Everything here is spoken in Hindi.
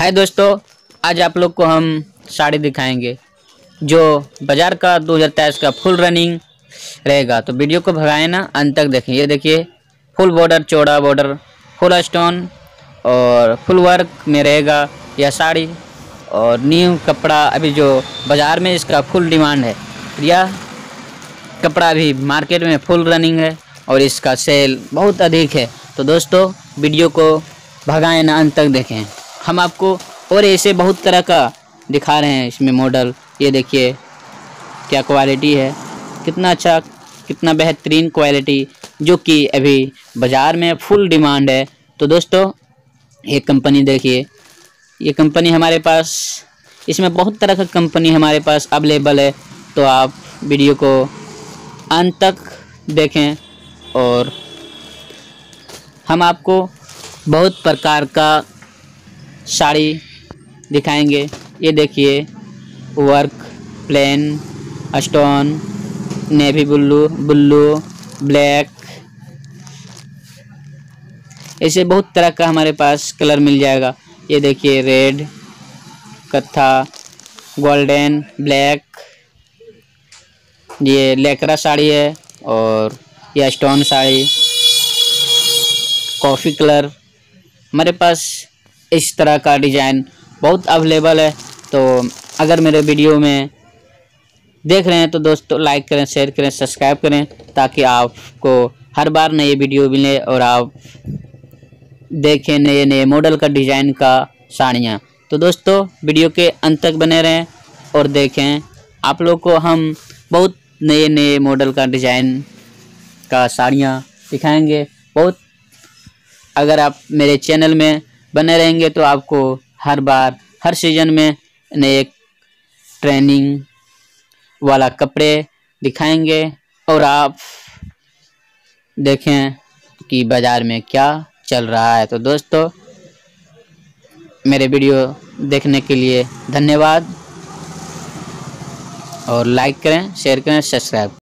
हाय दोस्तों, आज आप लोग को हम साड़ी दिखाएँगे, जो बाज़ार का 2023 का फुल रनिंग रहेगा। तो वीडियो को भगाए ना, अंत तक देखें। ये देखिए फुल बॉर्डर चौड़ा बॉर्डर फुल स्टोन और फुल वर्क में रहेगा यह साड़ी। और न्यू कपड़ा अभी जो बाज़ार में इसका फुल डिमांड है, यह कपड़ा अभी मार्केट में फुल रनिंग है और इसका सेल बहुत अधिक है। तो दोस्तों, वीडियो को भगाएँ ना, अंत तक देखें। हम आपको और ऐसे बहुत तरह का दिखा रहे हैं इसमें मॉडल ये देखिए, क्या क्वालिटी है, कितना अच्छा कितना बेहतरीन क्वालिटी जो कि अभी बाज़ार में फुल डिमांड है। तो दोस्तों, ये कंपनी देखिए, ये कंपनी हमारे पास, इसमें बहुत तरह का कंपनी हमारे पास अवेलेबल है। तो आप वीडियो को अंत तक देखें और हम आपको बहुत प्रकार का साड़ी दिखाएँगे। ये देखिए work plain stone navy blue blue black ऐसे बहुत तरह का हमारे पास कलर मिल जाएगा। ये देखिए रेड कत्था गोल्डन ब्लैक ये लेकरा साड़ी है और यह स्टोन साड़ी। कॉफ़ी कलर हमारे पास इस तरह का डिज़ाइन बहुत अवेलेबल है। तो अगर मेरे वीडियो में देख रहे हैं तो दोस्तों लाइक करें शेयर करें सब्सक्राइब करें, ताकि आपको हर बार नए वीडियो मिले और आप देखें नए नए मॉडल का डिज़ाइन का साड़ियाँ। तो दोस्तों, वीडियो के अंत तक बने रहें और देखें, आप लोग को हम बहुत नए नए मॉडल का डिज़ाइन का साड़ियाँ दिखाएँगे। बहुत अगर आप मेरे चैनल में बने रहेंगे तो आपको हर बार, हर सीज़न में नए ट्रेनिंग वाला कपड़े दिखाएँगे और आप देखें कि बाज़ार में क्या चल रहा है। तो दोस्तों, मेरे वीडियो देखने के लिए धन्यवाद और लाइक करें शेयर करें सब्सक्राइब